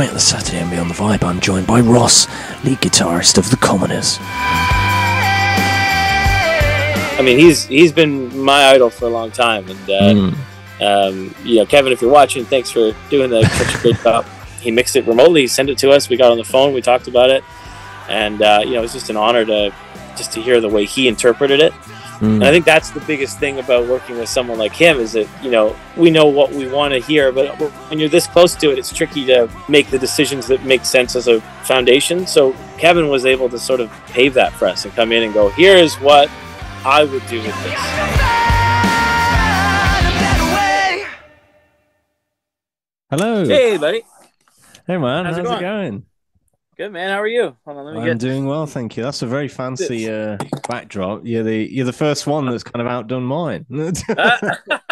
Coming out the Saturday and Beyond the Vibe, I'm joined by Ross, lead guitarist of The Commoners. I mean, he's he's been my idol for a long time, and uh, Mm. um, you know, Kevin, if you're watching, thanks for doing the, such a great job. He mixed it remotely, he sent it to us. We got on the phone, we talked about it, and uh, you know, it was just an honor to just to hear the way he interpreted it. And I Mm. think that's the biggest thing about working with someone like him is that you know we know what we want to hear, but when you're this close to it, it's tricky to make the decisions that make sense as a foundation. So Kevin was able to sort of pave that for us and come in and go, "Here's what I would do with this." Hello. Hey, buddy. Hey, man. How's How's, it it going? Good man. How are you? Hold on, let me I'm get. doing well, thank you. That's a very fancy uh, backdrop. You're the you're the first one that's kind of outdone mine. Ah,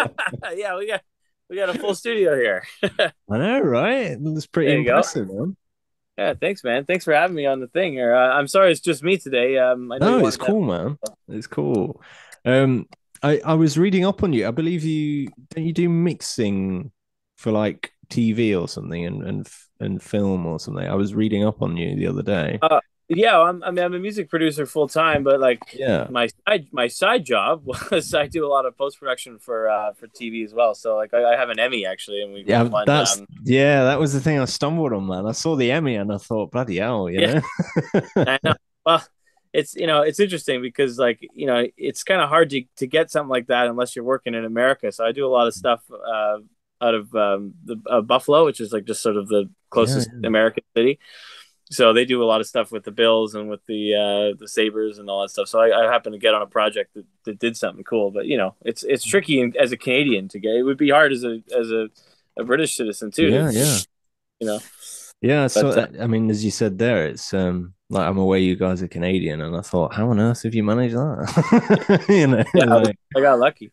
yeah, we got we got a full studio here. I know, right? It's pretty There you go. impressive, man. yeah, thanks, man. Thanks for having me on the thing here. Uh, I'm sorry, it's just me today. Um, I know No, it's cool, man. It's cool. Um, I I was reading up on you. I believe you don't you do mixing for like TV or something and and and film or something. I was reading up on you the other day. Yeah, I'm, I mean, I'm a music producer full time, but like Yeah. my side my side job was I do a lot of post production for uh, for TV as well. So like I, I have an Emmy actually, and we Yeah, won, that's um, yeah. That was the thing I stumbled on, man. I saw the Emmy and I thought, bloody hell, you Yeah. know. I know. Well, it's you know it's interesting because like you know it's kind of hard to to get something like that unless you're working in America. So I do a lot of stuff uh, out of um, the uh, Buffalo, which is like just sort of the closest yeah. American city. So they do a lot of stuff with the Bills and with the uh, the Sabres and all that stuff. So I, I happened to get on a project that, that did something cool. But you know, it's it's tricky as a Canadian to get. It would be hard as a as a, a British citizen too. Yeah, yeah. You know. Yeah, so But, uh, I mean, as you said there, it's um like I'm aware you guys are Canadian, and I thought, how on earth have you managed that? you know, Yeah, like- I got lucky.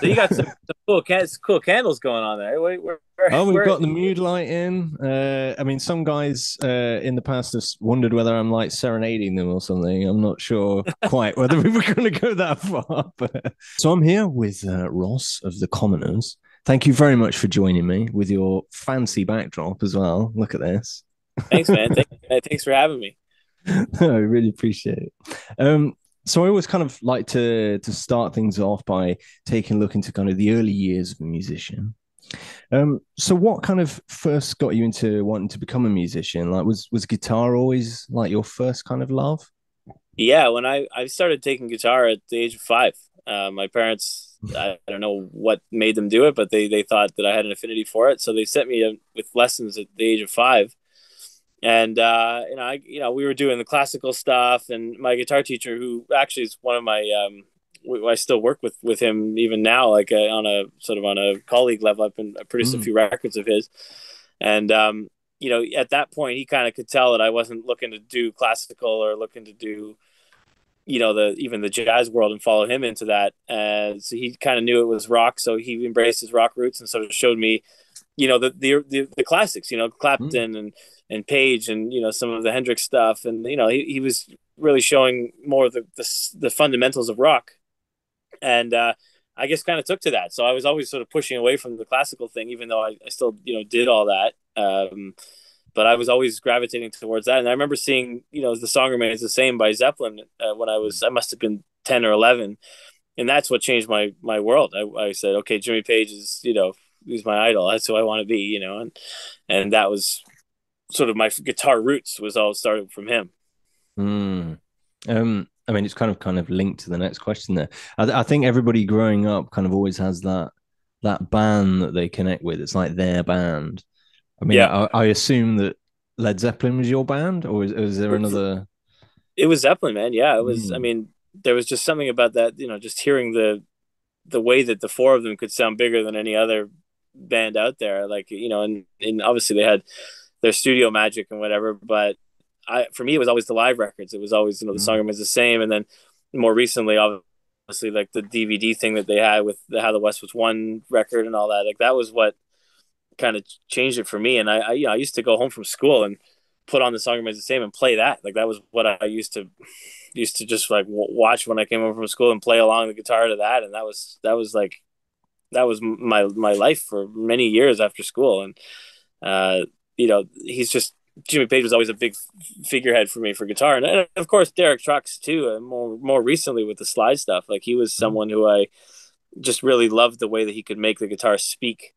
So you got some, some cool can- cool candles going on there. Where, where, Oh, we've where- got the mood light in. Uh, I mean, some guys uh, in the past have wondered whether I'm like serenading them or something. I'm not sure quite whether we were going to go that far. But... So I'm here with uh, Ross of the Commoners. Thank you very much for joining me with your fancy backdrop as well. Look at this. Thanks, man. Thank, uh, thanks for having me. I really appreciate it. Um, so I always kind of like to to start things off by taking a look into kind of the early years of a musician. Um, so what kind of first got you into wanting to become a musician? Like, was was guitar always like your first kind of love? Yeah, when I, I started taking guitar at the age of five, uh, my parents, I, I don't know what made them do it, but they, they thought that I had an affinity for it. So they sent me uh, with lessons at the age of five. And, uh, you know, I, you know, we were doing the classical stuff and my guitar teacher, who actually is one of my, um, I still work with, with him even now, like uh, on a sort of on a colleague level. I've been, I produced a Mm. few records of his. And, um, you know, at that point, he kind of could tell that I wasn't looking to do classical or looking to do, you know, the even the jazz world and follow him into that. And so he kind of knew it was rock, so he embraced his rock roots and sort of showed me, you know, the the the, the classics, you know, Clapton and and Page and you know some of the Hendrix stuff, and you know he, he was really showing more of the the, the fundamentals of rock, and uh, I guess kind of took to that. So I was always sort of pushing away from the classical thing, even though I, I still you know did all that. Um, but I was always gravitating towards that. And I remember seeing, you know, the song remains the same by Zeppelin uh, when I was, I must have been 10 or 11. And that's what changed my, my world. I, I said, okay, Jimmy Page is, you know, he's my idol. That's who I want to be, you know? And, and that was sort of my guitar roots was all started from him. Mm. Um, I mean, it's kind of kind of linked to the next question there. I, I think everybody growing up kind of always has that that band that they connect with. It's like their band. I mean, Yeah. I, I assume that Led Zeppelin was your band, or is, is there another? It was Zeppelin, man. Yeah. It was, I Mm. mean, there was just something about that, you know, just hearing the, the way that the four of them could sound bigger than any other band out there. Like, you know, and, and obviously they had their studio magic and whatever, but I, for me, it was always the live records. It was always, you know, the Mm. song remains the same. And then more recently, obviously like the DVD thing that they had with the, how the West was won record and all that, like that was what kind of changed it for me. And I, I, you know, I used to go home from school and put on the song remains the same and play that. Like that was what I used to, used to just like w- watch when I came home from school and play along the guitar to that. And that was, that was like, that was my, my life for many years after school. And, uh, you know, he's just Jimmy Page was always a big figurehead for me for guitar, and, and of course Derek Trucks too. And more more recently with the slide stuff, like he was mm-hmm. someone who I just really loved the way that he could make the guitar speak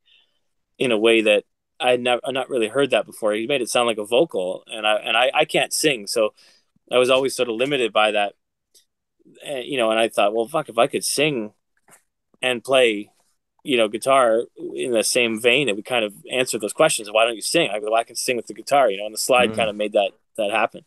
in a way that I had never not really heard that before. He made it sound like a vocal, and I and I, I can't sing, so I was always sort of limited by that. And, you know, and I thought, well, fuck, if I could sing and play you know, guitar in the same vein, it we kind of answer those questions. Why don't you sing? I go, well, I can sing with the guitar, you know, and the slide mm. kind of made that that happen.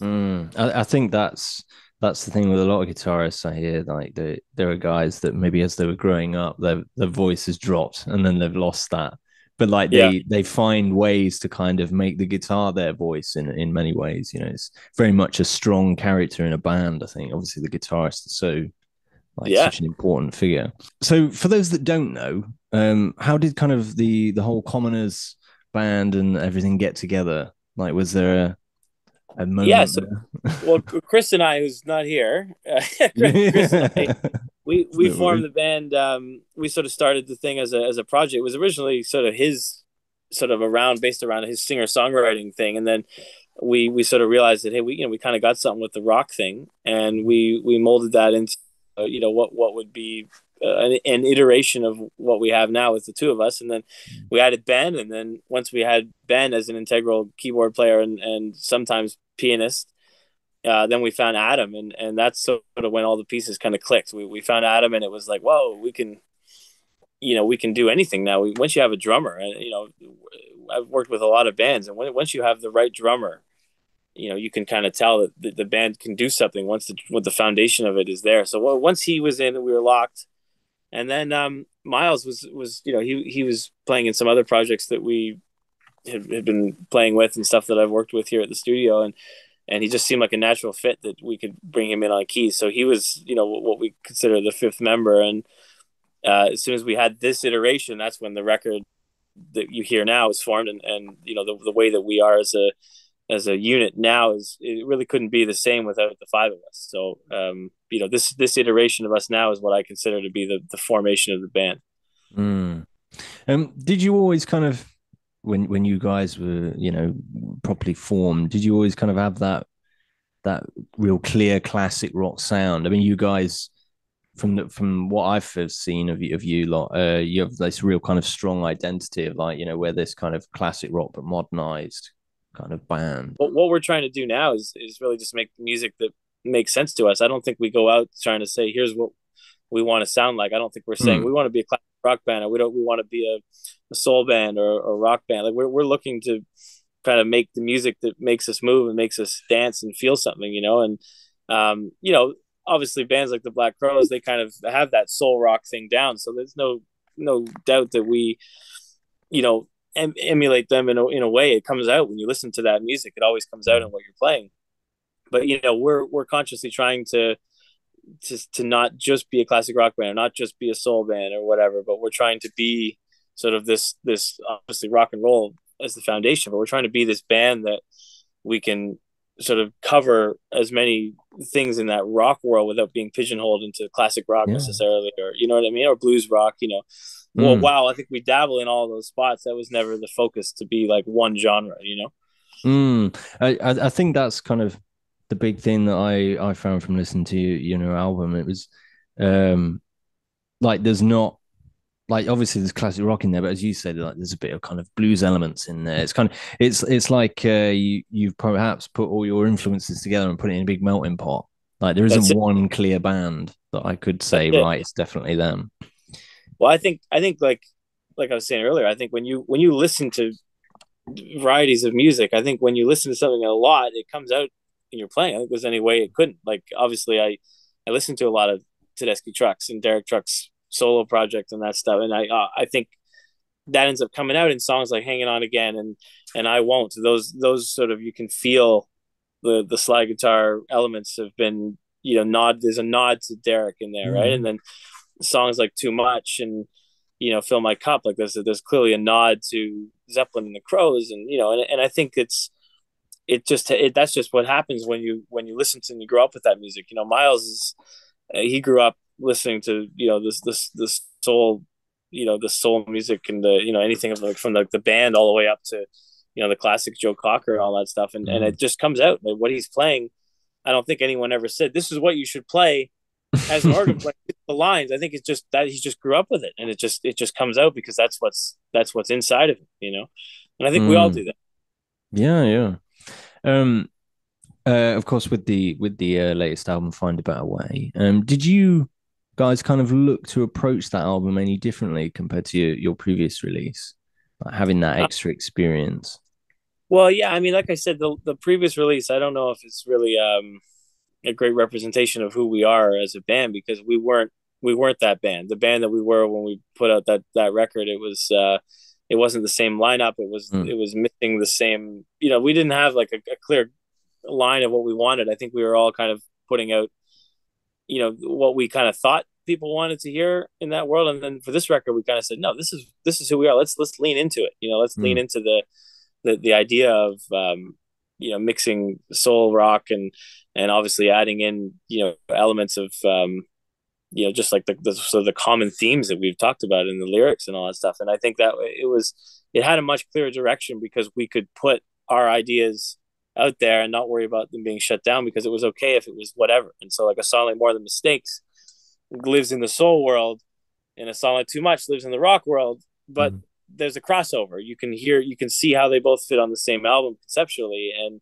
Mm. I, I, think that's that's the thing with a lot of guitarists I hear. Like they, there are guys that maybe as they were growing up, their their voice has dropped and then they've lost that. But like they yeah. they find ways to kind of make the guitar their voice in in many ways. You know, it's very much a strong character in a band. I think obviously the guitarist is so like yeah. such an important figure. So for those that don't know, um, how did kind of the the whole commoners band and everything get together? Like, was there a a moment? Yeah. So, well, Chris and I, who's not here, uh, I, we we formed the band. Um, we sort of started the thing as a as a project. It was originally sort of his sort of around based around his singer songwriting thing, and then we we sort of realized that hey, we you know we kind of got something with the rock thing, and we we molded that into uh, you know what what would be uh, an, an, iteration of what we have now with the two of us. And then we added ben and then once we had ben as an integral keyboard player and, and sometimes pianist uh, then we found adam and, and that's sort of when all the pieces kind of clicked. We, we found adam and it was like whoa we can you know we can do anything now. We, once you have a drummer and you know i've worked with a lot of bands and when, once you have the right drummer you know you can kind of tell that the, the, band can do something once the the foundation of it is there. So well, once he was in, we were locked, and then um, Miles was was you know he he was playing in some other projects that we had, had been playing with and stuff that I've worked with here at the studio, and and he just seemed like a natural fit that we could bring him in on keys. So he was you know what we consider the fifth member, and uh, as soon as we had this iteration, that's when the record that you hear now is formed, and and you know the the way that we are as a as a unit now is it really couldn't be the same without the five of us. So um, you know this this iteration of us now is what I consider to be the the formation of the band. Mm. Um, did you always kind of when when you guys were you know properly formed? Did you always kind of have that that real clear classic rock sound? I mean, you guys from the, from what I've seen of you, of you lot, uh, you have this real kind of strong identity of like you know where this kind of classic rock but modernized kind of band. What, what we're trying to do now is is really just make music that makes sense to us. I don't think we go out trying to say here's what we want to sound like. I don't think we're saying mm. we want to be a classic rock band or we don't we want to be a, a soul band or a rock band. Like we're we're looking to kind of make the music that makes us move and makes us dance and feel something, you know. And um, you know, obviously bands like the Black Crowes, they kind of have that soul rock thing down. So there's no no doubt that we, you know, em- emulate them in a, in a way. It comes out when you listen to that music. It always comes out in mm. what you're playing. But you know, we're we're consciously trying to to to not just be a classic rock band, or not just be a soul band or whatever. But we're trying to be sort of this this obviously rock and roll as the foundation. But we're trying to be this band that we can sort of cover as many things in that rock world without being pigeonholed into classic rock yeah. necessarily or you know what i mean or blues rock you know well, mm. wow, I think we dabble in all those spots. That was never the focus to be like one genre, you know. Mm. I I think that's kind of the big thing that I I found from listening to you, you know album. It was um like there's not like obviously there's classic rock in there, but as you said, like there's a bit of kind of blues elements in there. It's kind of it's it's like uh, you you've perhaps put all your influences together and put it in a big melting pot. Like there isn't one clear band that I could say right. It's definitely them. Well, I think I think like like I was saying earlier, I think when you when you listen to varieties of music, I think when you listen to something a lot, it comes out in your playing. I think there's any way it couldn't. Like obviously, I I listen to a lot of Tedeschi Trucks and Derek Trucks solo project and that stuff, and I uh, I think that ends up coming out in songs like "Hanging On Again" and and "I Won't." Those those sort of you can feel the the slide guitar elements have been you know nod. There's a nod to Derek in there, mm-hmm. right? And then songs like Too Much and you know Fill My Cup like there's there's clearly a nod to Zeppelin and the Crowes, and you know and, and I think it's it just it, that's just what happens when you when you listen to and you grow up with that music. You know Miles is uh, he grew up listening to you know this this this soul you know the soul music and the you know anything of like from the, the band all the way up to you know the classic Joe Cocker, and all that stuff, and and it just comes out like what he's playing. I don't think anyone ever said this is what you should play as an organ player. The lines, I think it's just that he just grew up with it, and it just it just comes out because that's what's that's what's inside of him, you know. And I think mm. we all mm. do that. Yeah, yeah. Um, uh, of course, with the with the uh, latest album, Find a Better Way. Um, did you guys kind of look to approach that album any differently compared to your, your previous release, like having that uh, extra experience? Well, yeah, I mean, like I said, the the previous release, I don't know if it's really um, a great representation of who we are as a band because we weren't we weren't that band. The band that we were when we put out that that record, it was uh, it wasn't the same lineup. It was mm. it was missing the same. You know, we didn't have like a, a clear line of what we wanted. I think we were all kind of putting out, you know, what we kind of thought people wanted to hear in that world. And then for this record, we kind of said, no, this is this is who we are. Let's let's lean into it. You know, let's mm. lean into the the the idea of um, you know mixing soul rock and and obviously adding in you know elements of um, you know just like the, the of the common themes that we've talked about in the lyrics and all that stuff. And I think that it was it had a much clearer direction because we could put our ideas out there and not worry about them being shut down because it was okay if it was whatever. And so like a song like More Than Mistakes lives in the soul world and a song like Too Much lives in the rock world, but mm there's a crossover. You can hear, you can see how they both fit on the same album conceptually, and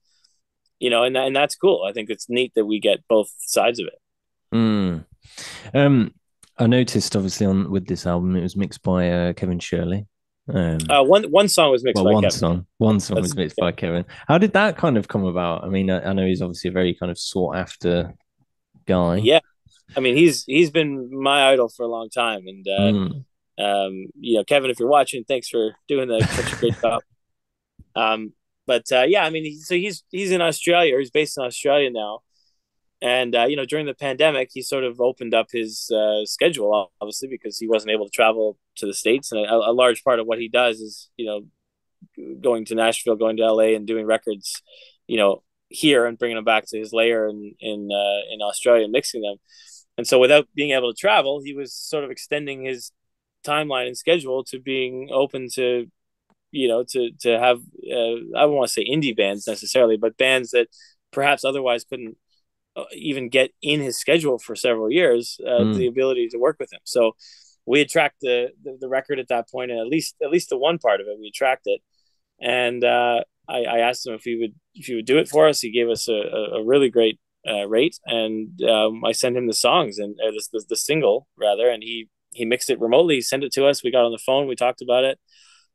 you know, and and that's cool. I think it's neat that we get both sides of it. Mm. Um, I noticed obviously on with this album, it was mixed by uh, Kevin Shirley. Um, uh, one one song was mixed well, by one Kevin. song. One song That's, was mixed yeah. by Kevin. How did that kind of come about? I mean, I, I, know he's obviously a very kind of sought after guy. Yeah, I mean, he's he's been my idol for a long time, and uh, mm um, you know, Kevin, if you're watching, thanks for doing the, such a great job. Um, but uh, yeah, I mean, he, so he's he's in Australia, or he's based in Australia now, and uh, you know, during the pandemic, he sort of opened up his uh, schedule, obviously, because he wasn't able to travel to the states, and a, a, large part of what he does is, you know, going to Nashville, going to LA, and doing records, you know, here and bringing them back to his layer in in uh, in Australia and mixing them. And so, without being able to travel, he was sort of extending his timeline and schedule to being open to you know to to have uh, i don't want to say indie bands necessarily but bands that perhaps otherwise couldn't uh, even get in his schedule for several years uh, mm. the ability to work with him. So we had tracked the, the, the record at that point and at least at least the one part of it we tracked it. And uh, I, I asked him if he would if he would do it for us. He gave us a, a, really great uh, rate and um, I sent him the songs and uh, the, the single rather and he he mixed it remotely, he sent it to us. We got on the phone, we talked about it,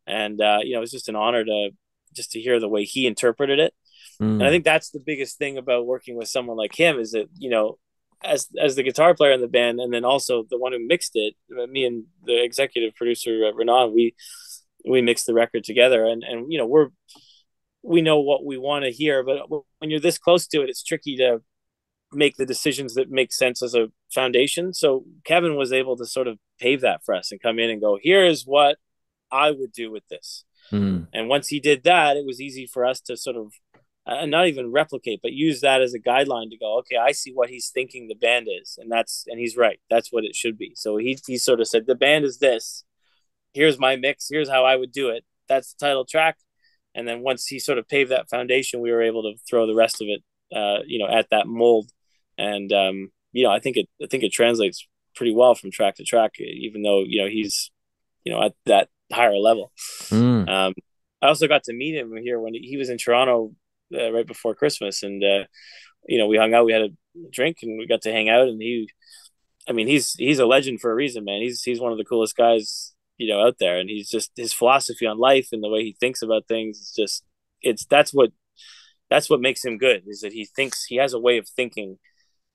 and uh, you know, it was just an honor to just to hear the way he interpreted it. Mm. And I think that's the biggest thing about working with someone like him is that you know, as as the guitar player in the band, and then also the one who mixed it, me and the executive producer uh, Renan, we we mixed the record together, and and you know, we're we know what we want to hear, but when you're this close to it, it's tricky to make the decisions that make sense as a foundation. So Kevin was able to sort of pave that for us and come in and go, here's what I would do with this. Mm. And once he did that, it was easy for us to sort of uh, not even replicate, but use that as a guideline to go, okay, I see what he's thinking the band is. And that's, and he's right. That's what it should be. So he, he sort of said, the band is this. Here's my mix. Here's how I would do it. That's the title track. And then once he sort of paved that foundation, we were able to throw the rest of it, uh, you know, at that mold and um, you know, I think it I think it translates pretty well from track to track, even though you know he's you know at that higher level. Mm. Um, I also got to meet him here when he was in Toronto uh, right before Christmas, and uh, you know we hung out, we had a drink, and we got to hang out. And he, I mean, he's he's a legend for a reason, man. He's he's one of the coolest guys you know out there, and he's just his philosophy on life and the way he thinks about things is just it's that's what that's what makes him good is that he thinks he has a way of thinking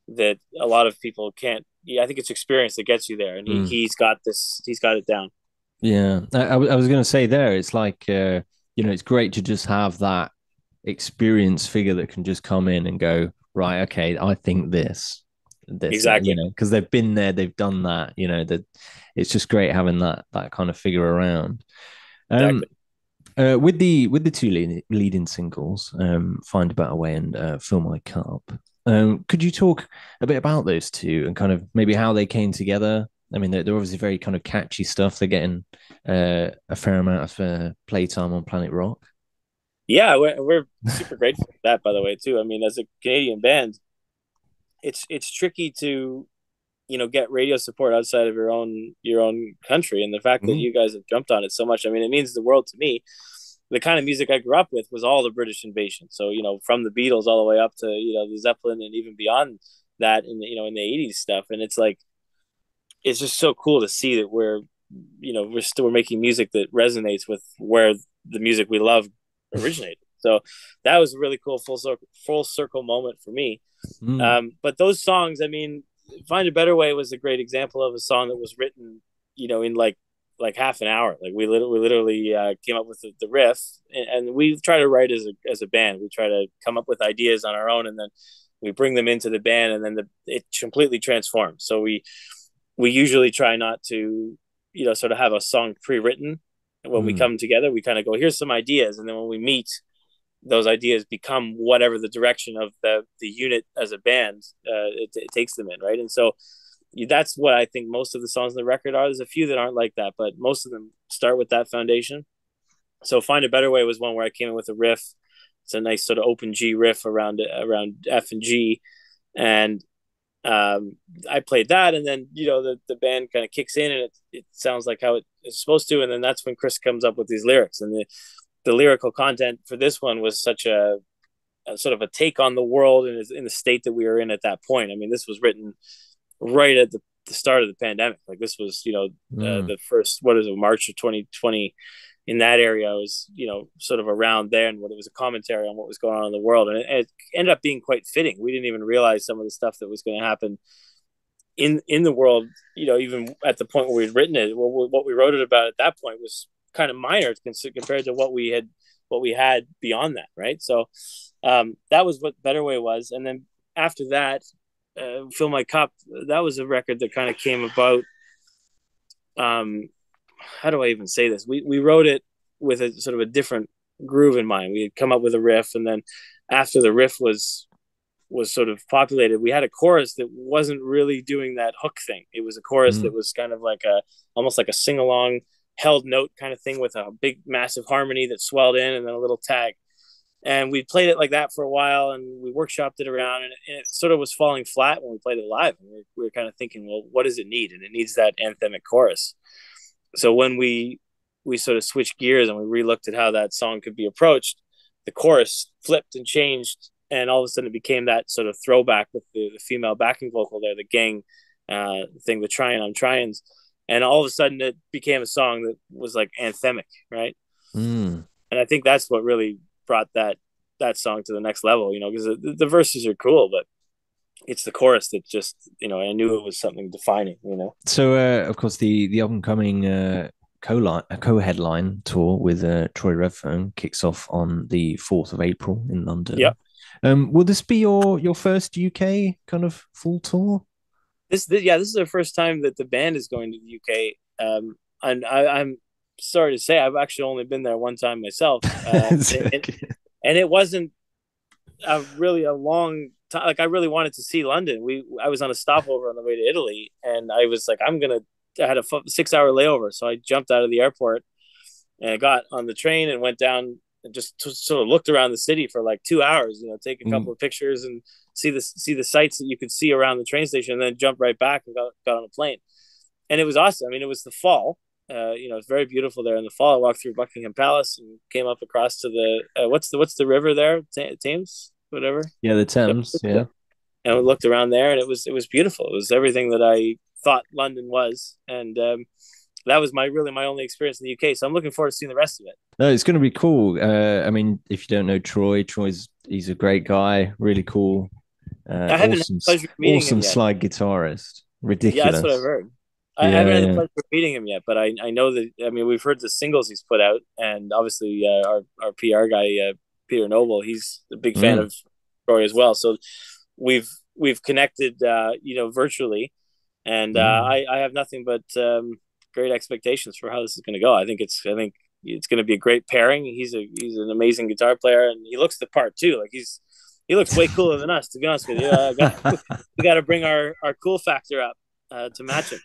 that a lot of people can't. Yeah, I think it's experience that gets you there, and he, mm. he's got this. He's got it down. Yeah, I, I was going to say there. It's like uh, you know, it's great to just have that experience figure that can just come in and go right. Okay, I think this. This, exactly. You know, because they've been there, they've done that. You know, that it's just great having that that kind of figure around. Um, exactly. Uh, with the with the two lead, leading singles, um, "Find a Better Way" and uh, "Fill My Cup," Um, could you talk a bit about those two and kind of maybe how they came together? I mean, they're, they're obviously very kind of catchy stuff. They're getting uh, a fair amount of uh, playtime on Planet Rock. Yeah, we're, we're super grateful for that, by the way, too. I mean, as a Canadian band, it's it's tricky to you know get radio support outside of your own your own country and the fact mm-hmm. that you guys have jumped on it so much i mean it means the world to me the kind of music i grew up with was all the british invasion. So you know from the beatles all the way up to you know the zeppelin and even beyond that in the, you know in the 80s stuff. And it's like it's just so cool to see that we're you know we're still we're making music that resonates with where the music we love originated. So that was a really cool full circle full circle moment for me. Mm. um, but those songs i mean find a better way was a great example of a song that was written you know in like like half an hour. Like we literally, we literally uh, came up with the, the riff and, and, we try to write as a, as a band. We try to come up with ideas on our own and then we bring them into the band and then the, it completely transforms. So we we usually try not to you know sort of have a song pre-written. When mm. we come together we kind of go here's some ideas and then when we meet those ideas become whatever the direction of the the unit as a band uh, it, it, takes them in right? And so that's what i think most of the songs on the record are. There's a few that aren't like that but most of them start with that foundation. So find a better way was one where i came in with a riff. It's a nice sort of open g riff around around f and g. And um, I played that, and then you know the, the band kind of kicks in, and it, it sounds like how it's supposed to, and then that's when Chris comes up with these lyrics, and the the lyrical content for this one was such a, a sort of a take on the world and is in the state that we were in at that point. I mean, this was written right at the, the start of the pandemic. Like this was, you know, mm. uh, the first what is it, March of 2020. In that area, I was, you know, sort of around there, and what it was a commentary on what was going on in the world, and it, it ended up being quite fitting. We didn't even realize some of the stuff that was going to happen in in the world. You know, even at the point where we'd written it, what, what we wrote it about at that point was kind of minor compared to what we had what we had beyond that, right? So um, that was what Better Way was, and then after that, uh, Fill My Cup. That was a record that kind of came about. Um, how do I even say this? We we wrote it with a sort of a different groove in mind. We had come up with a riff, and then after the riff was was sort of populated, we had a chorus that wasn't really doing that hook thing. It was a chorus mm. that was kind of like a almost like a sing along held note kind of thing with a big massive harmony that swelled in and then a little tag and we played it like that for a while and we workshopped it around and it, and it sort of was falling flat when we played it live and we, we were kind of thinking well what does it need and it needs that anthemic chorus so when we we sort of switched gears and we relooked at how that song could be approached the chorus flipped and changed and all of a sudden it became that sort of throwback with the, the female backing vocal there the gang uh, thing the trying on tryings and all of a sudden it became a song that was like anthemic, right? Mm. And I think that's what really brought that that song to the next level, you know, because the, the, verses are cool, but it's the chorus that just, you know, I knew it was something defining, you know. So, uh, of course, the the upcoming coming uh, co co headline tour with uh, Troy Redfern kicks off on the fourth of April in London. Yeah. Um, will this be your your first UK kind of full tour? this, this, yeah, this is the first time that the band is going to the UK. Um, and I I, am sorry to say, I've actually only been there one time myself, uh, and, and, it wasn't a really a long time. Like I really wanted to see London. We I was on a stopover on the way to Italy, and I was like, I'm gonna. I had a six hour layover, so I jumped out of the airport and I got on the train and went down and just sort of looked around the city for like two hours. You know, take a mm. couple mm. of pictures and see the see the sights that you could see around the train station, and then jump right back and got got on a plane. And it was awesome. I mean, it was the fall. Uh, you know, it's very beautiful there in the fall. I walked through Buckingham Palace and came up across to the uh, what's the what's the river there? Thames, whatever. Yeah, the Thames. Yeah. And we looked around there, and it was it was beautiful. It was everything that I thought London was, and um, that was my really my only experience in the UK. So I'm looking forward to seeing the rest of it. No, it's going to be cool. Uh, I mean, if you don't know Troy, Troy's he's a great guy, really cool. Uh, I haven't awesome, had meeting awesome slide guitarist. Ridiculous. Yeah, that's what I've heard. I yeah, haven't had the pleasure of meeting him yet, but I, I know that I mean we've heard the singles he's put out, and obviously uh, our our PR guy uh, Peter Noble, he's a big fan mm. of Troy as well. So we've we've connected, uh, you know, virtually, and uh, mm. I I have nothing but um, great expectations for how this is going to go. I think it's I think it's going to be a great pairing. He's a he's an amazing guitar player, and he looks the part too. Like he's he looks way cooler than us, to be honest with you. Uh, got, we got to bring our, our cool factor up uh, to match him.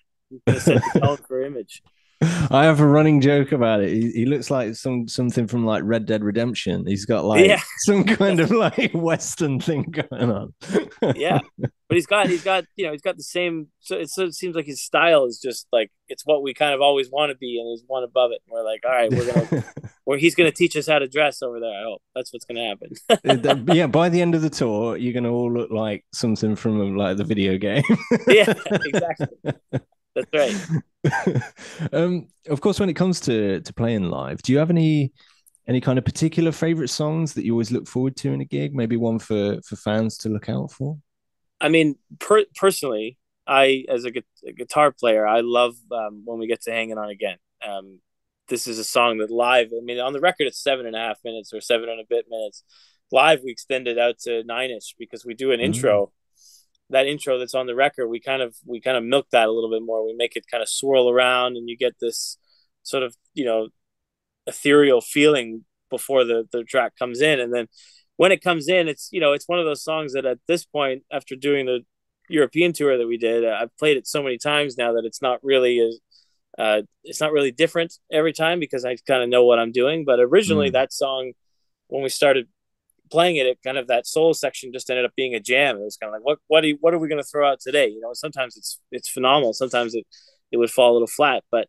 He's set the tone for image. I have a running joke about it. He, he, looks like some something from like Red Dead Redemption. He's got like yeah. some kind of like Western thing going on. yeah, but he's got he's got you know he's got the same. So it, so it seems like his style is just like it's what we kind of always want to be, and there's one above it. And we're like, all right, we're gonna, where he's gonna teach us how to dress over there. I hope that's what's gonna happen. yeah, by the end of the tour, you're gonna all look like something from like the video game. yeah, exactly. That's right. um, of course, when it comes to to playing live, do you have any any kind of particular favorite songs that you always look forward to in a gig? Maybe one for for fans to look out for. I mean, per- personally, I as a, gu- a, guitar player, I love um, when we get to hanging on again. Um, this is a song that live. I mean, on the record, it's seven and a half minutes or seven and a bit minutes. Live, we extend it out to nine ish because we do an mm. intro that intro that's on the record, we kind of we kind of milk that a little bit more. We make it kind of swirl around, and you get this sort of you know ethereal feeling before the the track comes in, and then when it comes in, it's you know it's one of those songs that at this point, after doing the European tour that we did, I've played it so many times now that it's not really as uh, it's not really different every time because I kind of know what I'm doing. But originally, mm. that song, when we started playing it, it kind of that solo section just ended up being a jam. It was kind of like, what what, you, what are we going to throw out today? You know, sometimes it's it's phenomenal. Sometimes it it would fall a little flat, but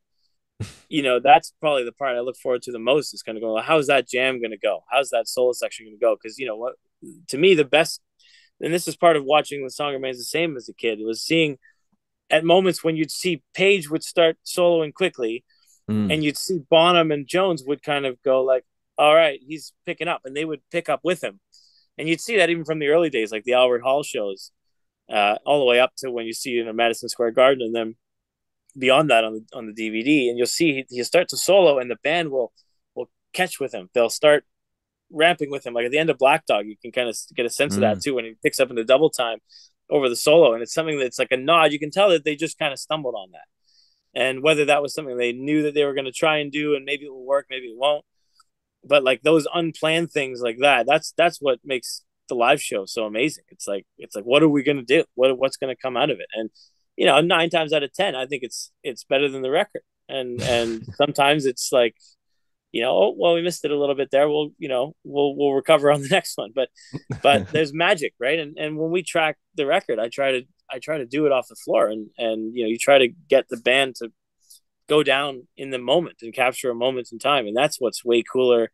you know that's probably the part I look forward to the most. Is kind of going, how's that jam going to go? How's that solo section going to go? Because you know what, to me the best, and this is part of watching the song remains the same as a kid. It was seeing at moments when you'd see Page would start soloing quickly, mm. and you'd see Bonham and Jones would kind of go like, all right, he's picking up, and they would pick up with him, and you'd see that even from the early days, like the Albert Hall shows, uh, all the way up to when you see it in Madison Square Garden, and then beyond that on the on the DVD, and you'll see he, he start to solo, and the band will will catch with him. They'll start ramping with him. Like at the end of Black Dog, you can kind of get a sense mm. of that mm. too when he picks up in the double time over the solo, and it's something that's like a nod. You can tell that they just kind of stumbled on that, and whether that was something they knew that they were going to try and do, and maybe it will work, maybe it won't but like those unplanned things like that that's that's what makes the live show so amazing. It's like it's like what are we going to do? What what's going to come out of it? And you know nine times out of ten i think it's it's better than the record. And and sometimes it's like you know oh well we missed it a little bit there. We'll you know we'll we'll recover on the next one. But but there's magic right? And and when we track the record i try to i try to do it off the floor. And and you know you try to get the band to go down in the moment and capture a moment in time. And that's what's way cooler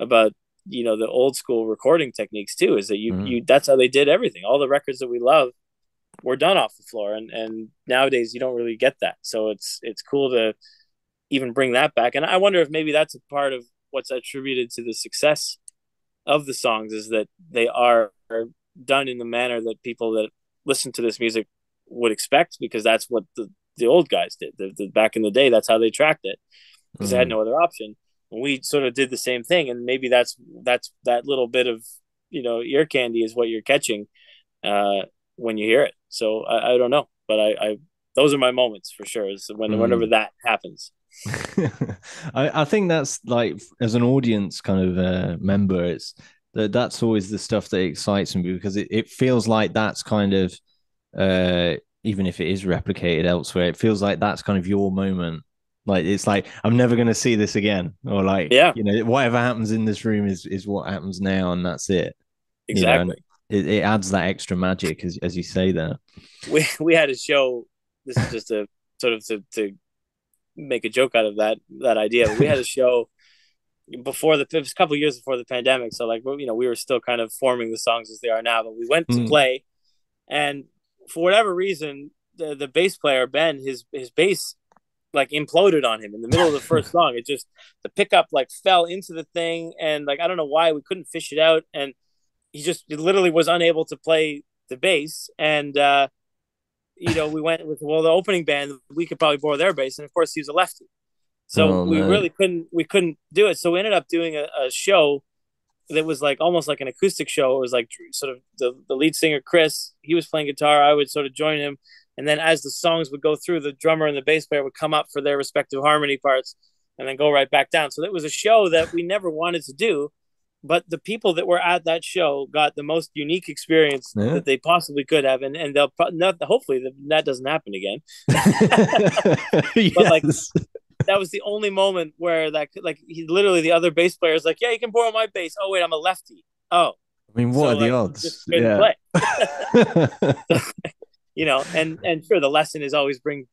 about you know the old school recording techniques too is that you mm-hmm. you that's how they did everything. All the records that we love were done off the floor and and nowadays you don't really get that. So it's it's cool to even bring that back. And i wonder if maybe that's a part of what's attributed to the success of the songs is that they are done in the manner that people that listen to this music would expect because that's what the the old guys did. The, the, back in the day, that's how they tracked it because mm-hmm. they had mm-hmm. no other option. And we sort of did the same thing, and maybe that's that's that little bit of you know ear candy is what you're catching uh, when you hear it. So I, I don't know, but I, I those are my moments for sure. Is when mm. whenever that happens. I, I think that's like as an audience kind of uh, member, it's that that's always the stuff that excites me because it, it feels like that's kind of uh even if it is replicated elsewhere, it feels like that's kind of your moment. Like it's like I'm never going to see this again, or like yeah, you know, whatever happens in this room is is what happens now, and that's it. Exactly. You know, it, it adds that extra magic, as as you say there. We we had a show. This is just a sort of to to make a joke out of that that idea. We had a show before the it was a couple years before the pandemic, so like you know we were still kind of forming the songs as they are now. But we went to mm. play, and for whatever reason, the the bass player Ben, his his bass like imploded on him in the middle of the first song. It just the pickup like fell into the thing, and like I don't know why we couldn't fish it out, and he just literally was unable to play the bass. And uh, you know, we went with well, the opening band we could probably borrow their bass, and of course he was a lefty, so oh, we really couldn't we couldn't do it. So we ended up doing a, a show that was like almost like an acoustic show. It was like sort of the, the lead singer Chris, he was playing guitar. I would sort of join him, and then as the songs would go through, the drummer and the bass player would come up for their respective harmony parts, and then go right back down. So it was a show that we never wanted to do, but the people that were at that show got the most unique experience yeah. that they possibly could have, and and they'll not, hopefully that doesn't happen again. yes. Like that was the only moment where that like he literally the other bass player is like, yeah, you can borrow my bass. Oh wait, I'm a lefty. Oh, I mean, what so, are the odds? Yeah. you know, and and sure, the lesson is always bring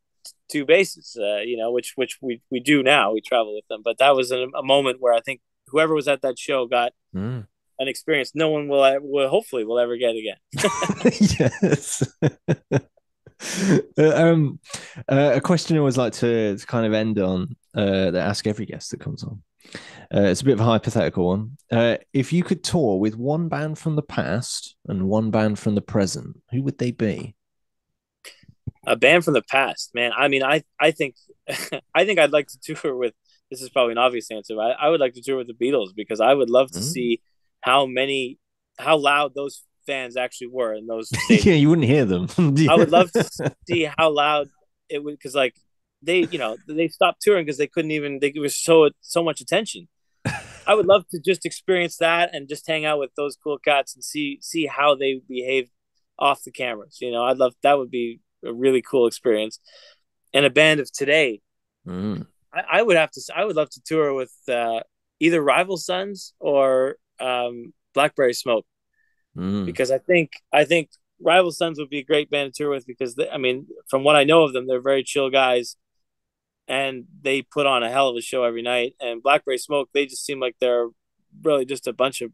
two basses. Uh, you know, which which we we do now. We travel with them, but that was a, a moment where I think whoever was at that show got. Mm. An experience no one will, will hopefully will ever get again. yes. Uh, um, uh, a question I always like to, to kind of end on uh, that I ask every guest that comes on. Uh, it's a bit of a hypothetical one. Uh, if you could tour with one band from the past and one band from the present, who would they be? A band from the past, man. I mean, I I think I think I'd like to tour with. This is probably an obvious answer. I, I would like to tour with the Beatles because I would love to mm. see how many how loud those fans actually were in those. yeah, you wouldn't hear them. I would love to see how loud it would because like they you know they stopped touring because they couldn't even they, it was so so much attention i would love to just experience that and just hang out with those cool cats and see see how they behave off the cameras you know i'd love that would be a really cool experience and a band of today mm. I, I, would have to i would love to tour with uh, either rival sons or um, blackberry smoke mm. because i think i think rival sons would be a great band to tour with because they, i mean from what i know of them they're very chill guys and they put on a hell of a show every night. And Blackberry Smoke, they just seem like they're really just a bunch of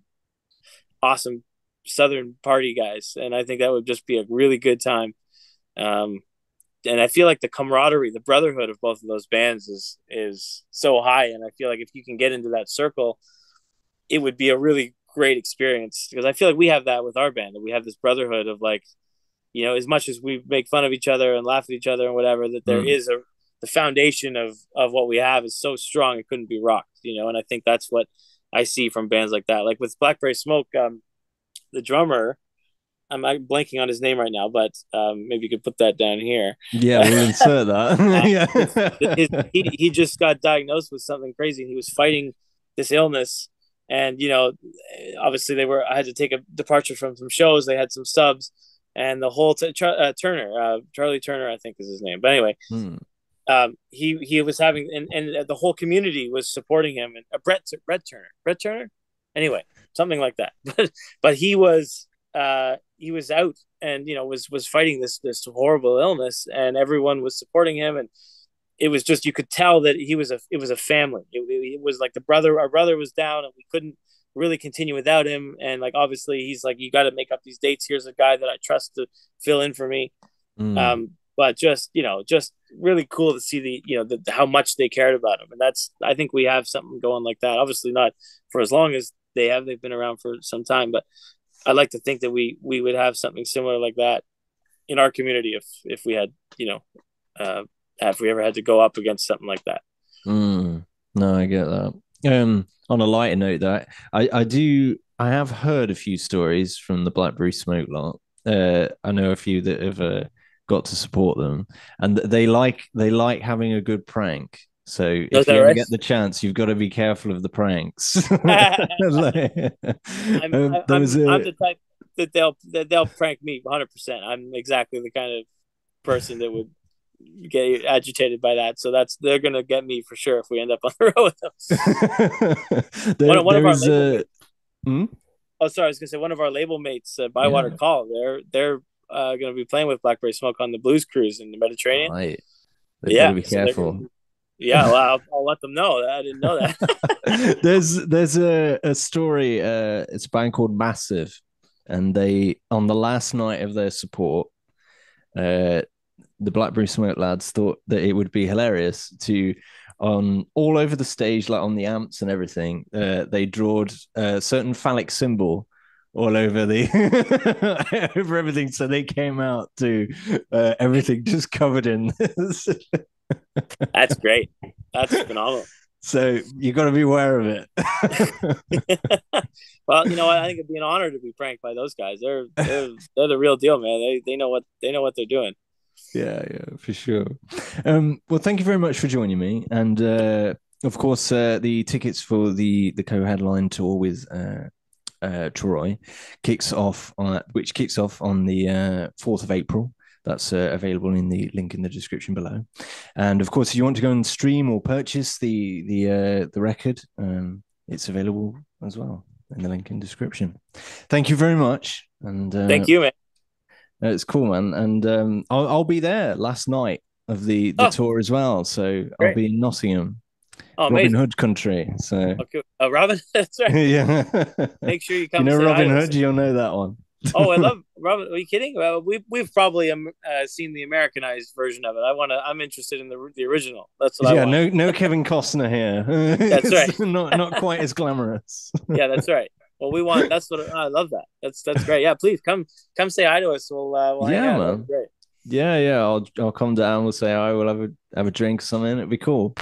awesome Southern party guys, and I think that would just be a really good time. Um, and I feel like the camaraderie, the brotherhood of both of those bands is is so high, and I feel like if you can get into that circle, it would be a really great experience because I feel like we have that with our band, that we have this brotherhood of like, you know, as much as we make fun of each other and laugh at each other and whatever, that there mm. is a the foundation of of what we have is so strong it couldn't be rocked you know and i think that's what i see from bands like that. Like with blackberry smoke um the drummer i'm blanking on his name right now but um maybe you could put that down here. Yeah we'll insert that. Yeah. His, he, he just got diagnosed with something crazy he was fighting this illness and you know obviously they were i had to take a departure from some shows. They had some subs and the whole t- uh, turner uh, charlie turner i think is his name. But anyway hmm. um, he he was having and, and the whole community was supporting him and uh, Brett Brett Turner Brett Turner? Anyway something like that. But but he was uh, he was out and you know was was fighting this this horrible illness and everyone was supporting him and it was just you could tell that he was a it was a family. It, it was like the brother our brother was down and we couldn't really continue without him. And like obviously he's like you got to make up these dates. Here's a guy that I trust to fill in for me. Mm. um but just you know just really cool to see the you know the, how much they cared about him. And that's i think we have something going like that. Obviously not for as long as they have. They've been around for some time but i like to think that we we would have something similar like that in our community if if we had you know uh if we ever had to go up against something like that mm, no i get that um on a lighter note that i i do i have heard a few stories from the blackberry smoke lot uh i know a few that have uh got to support them, and they like they like having a good prank. So if you right? get the chance, you've got to be careful of the pranks. I'm, um, I'm, I'm the type that they'll that they'll prank me 100. percent I'm exactly the kind of person that would get agitated by that. So that's they're gonna get me for sure if we end up on the road with them. there, one, one of our label a... hmm? Oh, sorry, I was gonna say one of our label mates, uh, Bywater yeah. Call. They're they're uh, going to be playing with Blackberry Smoke on the Blues Cruise in the Mediterranean. Right. They yeah, be careful. So yeah, well, I'll, I'll, let them know. I didn't know that. there's there's a, a story. Uh, it's a band called Massive, and they on the last night of their support, uh, the Blackberry Smoke lads thought that it would be hilarious to on all over the stage, like on the amps and everything. Uh, they drawed a certain phallic symbol all over the over everything. So they came out to uh, everything just covered in this. That's great. That's phenomenal. So you got to be aware of it. well, you know what? I think it'd be an honor to be pranked by those guys. They're they're, they're the real deal, man. They they know what they know what they're doing. Yeah, yeah, for sure. Um, well, thank you very much for joining me, and uh, of course, uh, the tickets for the the co-headline tour with uh, uh, Troy kicks off on which kicks off on the uh, fourth of April. that's uh, available in the link in the description below. And of course, if you want to go and stream or purchase the the uh, the record, um, it's available as well in the link in description. Thank you very much, and uh, thank you, man. It's cool, man, and um, I'll, I'll be there last night of the the oh, tour as well. So great. I'll be in Nottingham. Oh, Robin amazing. Hood country. So okay. uh, Robin, that's right. yeah. Make sure you come. You know Robin Hood, you'll know that one. oh, I love Robin. Are you kidding? Well, we've we've probably um, uh, seen the Americanized version of it. I want to. I'm interested in the the original. That's what yeah. no, no Kevin Costner here. that's right. not not quite as glamorous. yeah, that's right. Well, we want. That's what I love. That. That's that's great. Yeah, please come come say hi to us. We'll. Uh, we'll yeah, man. Great. Yeah, yeah. I'll I'll come down. We'll say hi. We'll have a have a drink or something. It'd be cool.